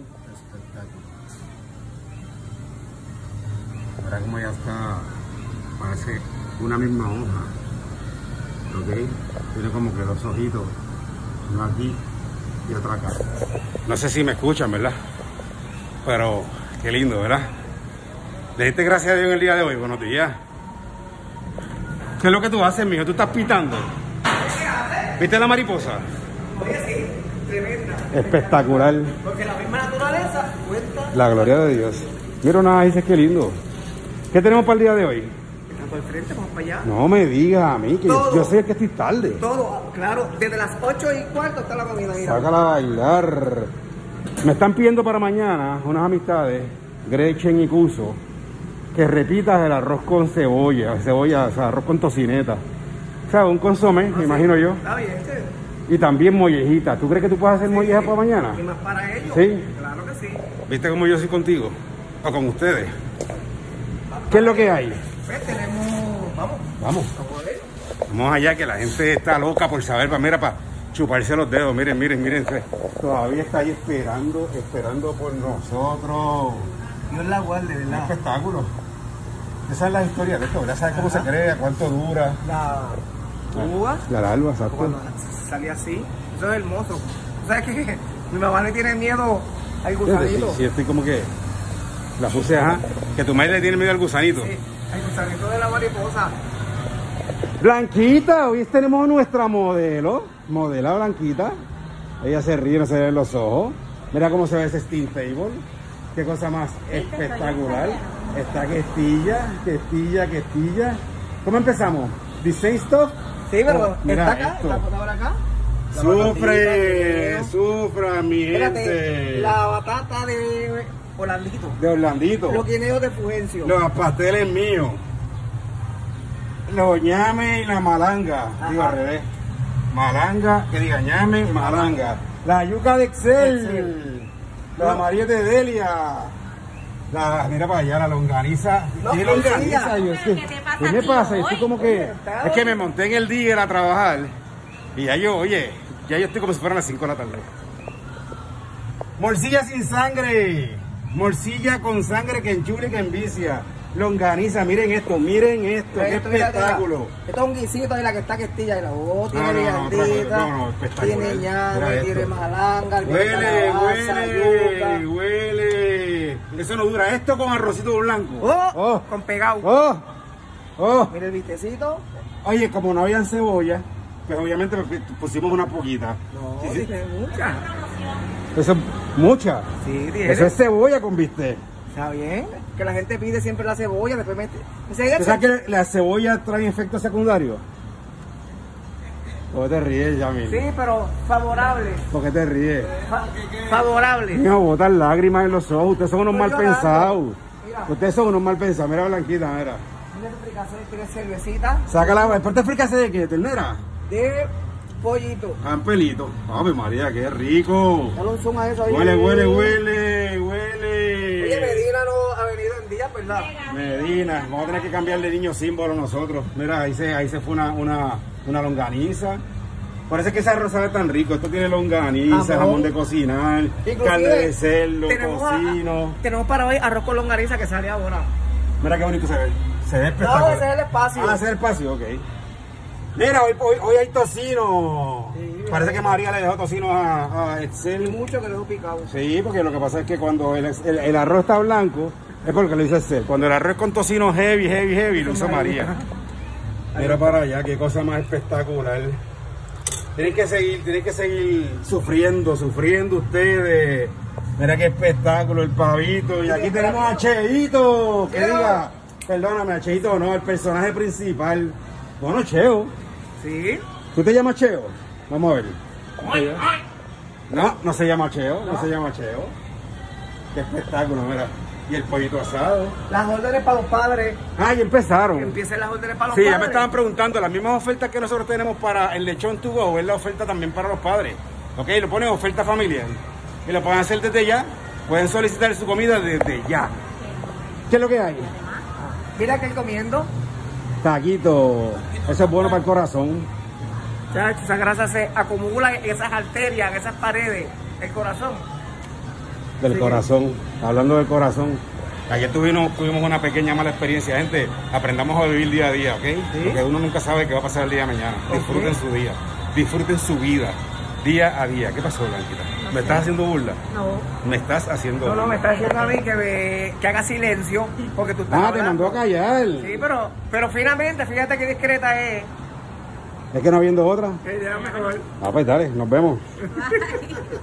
un espectáculo. Ahora como ya está, parece una misma hoja, ¿ok? Tiene como que dos ojitos, uno aquí y otro acá. No sé si me escuchan, ¿verdad? Pero qué lindo, ¿verdad? Le diste gracias a Dios en el día de hoy, buenos días. ¿Qué es lo que tú haces, mijo? ¿Tú estás pitando? ¿Viste la mariposa? Espectacular. Porque la misma cuenta. La gloria de Dios. Mira nada, dices qué lindo. ¿Qué tenemos para el día de hoy? Estamos al frente, vamos para allá. No me digas a mí, que Todo. yo el que estoy tarde. Todo, claro, desde las 8 y cuarto está la comida. Mira. Sácala a bailar. Me están pidiendo para mañana unas amistades, Gretchen y Cuso, que repitas el arroz con cebolla, cebolla, o sea, arroz con tocineta. O sea, un consomé, me imagino yo. Está bien, sí. Y también mollejita. ¿Tú crees que tú puedes hacer molleja para mañana? Y más para ellos. Sí. Claro que sí. ¿Viste cómo yo soy contigo? O con ustedes. ¿Qué es lo que hay? Pues tenemos. Vamos, Vamos. vamos allá, que la gente está loca por saber, pa- mira, para chuparse los dedos. Miren, miren, miren. Todavía está ahí esperando, esperando por nosotros. Dios la guarde, Un ¿verdad? espectáculo. Esa es la historia de esto, ¿verdad? ¿Sabes cómo se crea? ¿Cuánto dura? La uva, La larva, exacto. cuando sale así, eso es hermoso. ¿Sabes qué? Mi mamá le tiene miedo al Sí, gusanito. sí, estoy como que la puse, ajá. Que tu madre le tiene miedo al gusanito. Sí, al gusanito de la mariposa. Blanquita, hoy tenemos nuestra modelo, modela Blanquita. Ella se ríe, no se ven los ojos. Mira cómo se ve ese Steam Table. Qué cosa más espectacular. Está questilla, questilla, questilla. ¿Cómo empezamos? ¿Design stuff? Sí, pero Oh, está acá, esto. está por acá. La Sufre, sufra, mi Espérate, gente. la batata de Orlandito. De Orlandito. Los guineos de Fugencio. Los pasteles míos. Los ñame y la malanga. Digo al Ajá. revés. Malanga, que diga ñame, malanga. La yuca de Excel. Excel. María de Delia. La, mira para allá, la longaniza. No, ¿Qué longaniza. Yo, es que- ¿Qué te pasa ¿Qué me pasa? Yo estoy como que. Es que me monté en el día a trabajar. Y ya yo, oye, ya yo estoy como si fueran las 5 de la tarde. Morcilla sin sangre. Morcilla con sangre que enchule y que envicia. Longaniza, miren esto, miren esto, qué espectáculo. Esto es un guisito de la que está questilla y la otra No, tiene no, no, tiene ñame, tiene malanga, Huele, huele, huele. Eso no dura. Esto con arrocito blanco. Oh, Oh. con pegado. Oh, oh. Mira el vistecito. Oye, como no habían cebolla, pues obviamente pusimos una poquita. No, Sí, mucha. Eso es mucha. Sí, tiene. Eso es cebolla con bistec. Está bien. Que la gente pide siempre la cebolla, después mete. Dice, ¿Tú sabes que la cebolla trae efectos secundarios? ¿Por qué te ríes, Yamil? Sí, pero favorable. ¿Por qué te ríes? Fa- favorable. Mijo, botar lágrimas en los ojos. Ustedes son unos Estoy mal llorando. pensados. Mira. Ustedes son unos mal pensados. Mira, Blanquita, mira. Mira tu fricasé, tiene cervecita Sácala. ¿Después te explicas de qué? ¿Ternera? de pollito. Campelito. Ave María, qué rico. Dale un zoom a eso ahí. Huele, huele, huele, Oye, huele. Medina no ha venido en día, ¿verdad? Medina, vamos a tener que cambiarle niño símbolo nosotros. Mira, ahí se, ahí se fue una, una, una longaniza. Parece que ese arroz sabe tan rico. Esto tiene longaniza, Jamón. de cocinar, Inclusive, carne de cerdo, tenemos a- tocino. tenemos para hoy arroz con longaniza que sale ahora. Mira qué bonito se ve. Se ve No, espectacular. ese es el espacio. Ah, ese es el espacio, ok. Mira, hoy, hoy, hoy hay tocino. Sí, Parece que María le dejó tocino a, a Y Excel. mucho que lo he picado. Sí, porque lo que pasa es que cuando el, el- el arroz está blanco, es porque lo hizo Excel. Cuando el arroz es con tocino heavy, heavy, heavy, lo hizo María. Mira para allá, qué cosa más espectacular. Tienen que seguir, tienen que seguir sufriendo, sufriendo ustedes. Mira qué espectáculo, el pavito. Y aquí tenemos a Cheito, que diga, perdóname, a Cheito no, el personaje principal. Bueno, Cheo. Sí. ¿Tú te llamas Cheo? Vamos a ver. No, no se llama Cheo, no, se llama Cheo. Qué espectáculo, mira. Y el pollito asado. Las órdenes para los padres. Ah, ya empezaron. Empiecen las órdenes para los Sí, ya padres. me estaban preguntando, las mismas ofertas que nosotros tenemos para el lechón to go, es la oferta también para los padres. Ok, lo ponen oferta familiar. Y lo pueden hacer desde ya. Pueden solicitar su comida desde ya. ¿Qué es lo que hay? Mira que él comiendo. Taquito. Eso es bueno para el corazón. Chacho, esa grasa se acumula en esas arterias, en esas paredes, el corazón. Del Sí. corazón. Hablando del corazón. Ayer tuvimos, tuvimos una pequeña mala experiencia, gente. Aprendamos a vivir día a día, ¿ok? Porque uno nunca sabe qué va a pasar el día de mañana. Disfruten su día, disfruten su vida, día a día. ¿Qué pasó, Blanquita? ¿Me estás haciendo burla? No. Me estás haciendo No, no, me burla. está diciendo a mí que, me- que haga silencio porque tú estás Ah, te mandó a callar. Sí, pero, pero finalmente, fíjate qué discreta es. Es que no habiendo otra. Que ya mejor. Ah, pues dale, nos vemos.